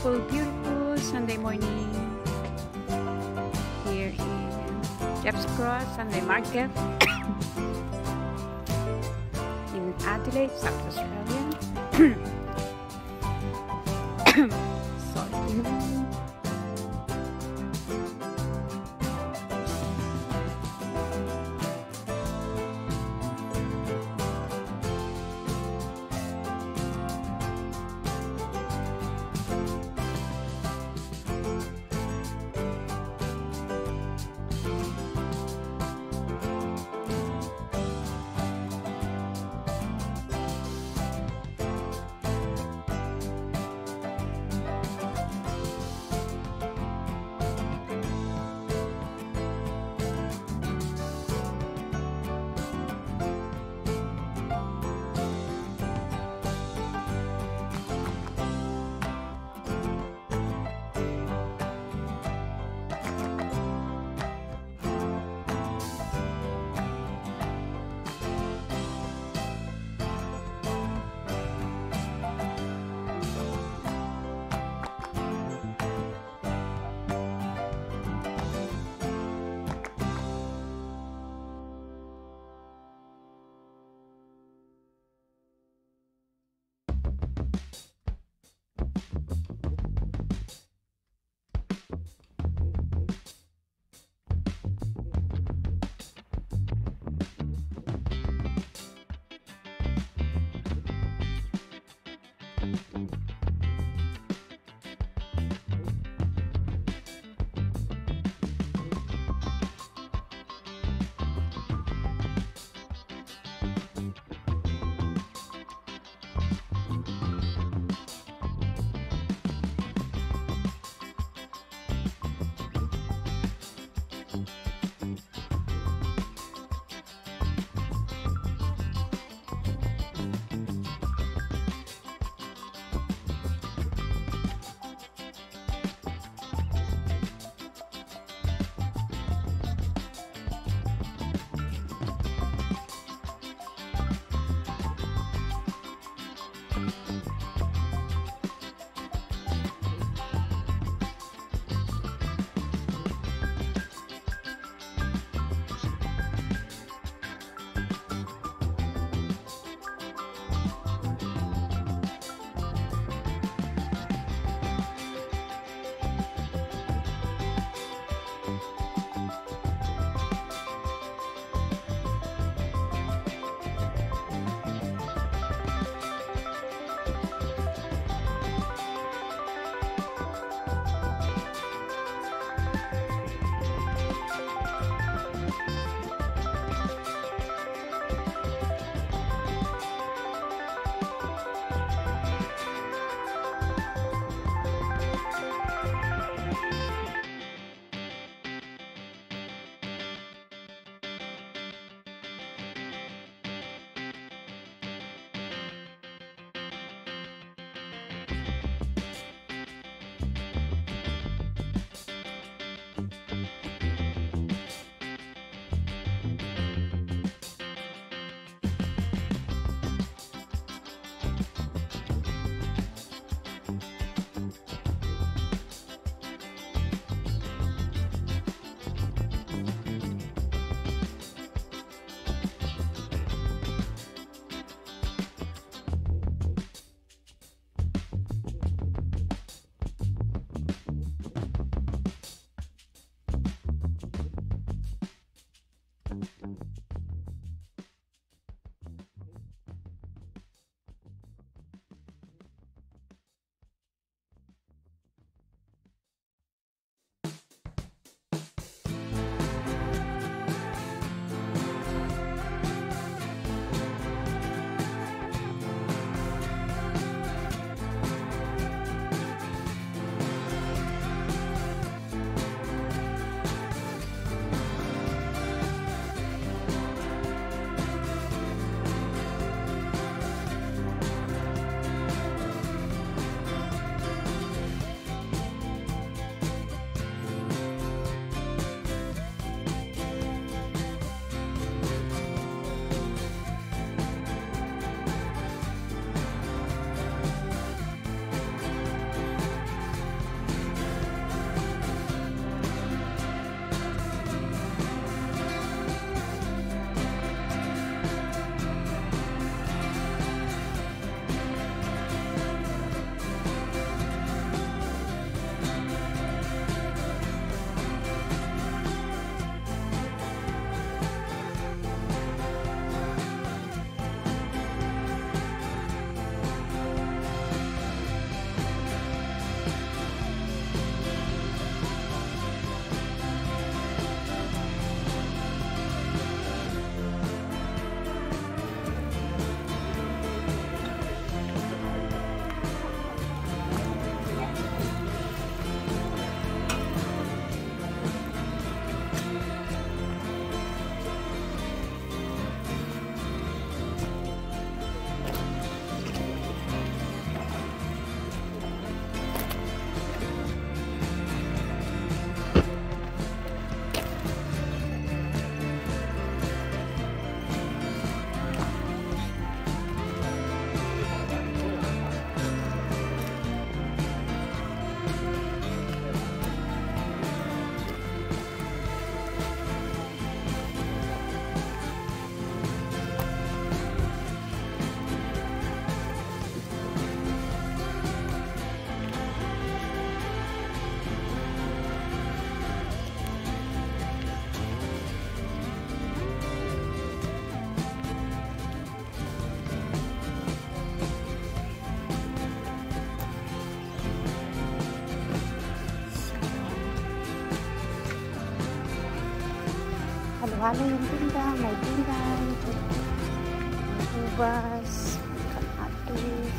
beautiful, beautiful Sunday morning here in Gepps Cross Sunday Market in Adelaide, South Australia. Sorry. mana yang pindang mau pindang kubas ikan atus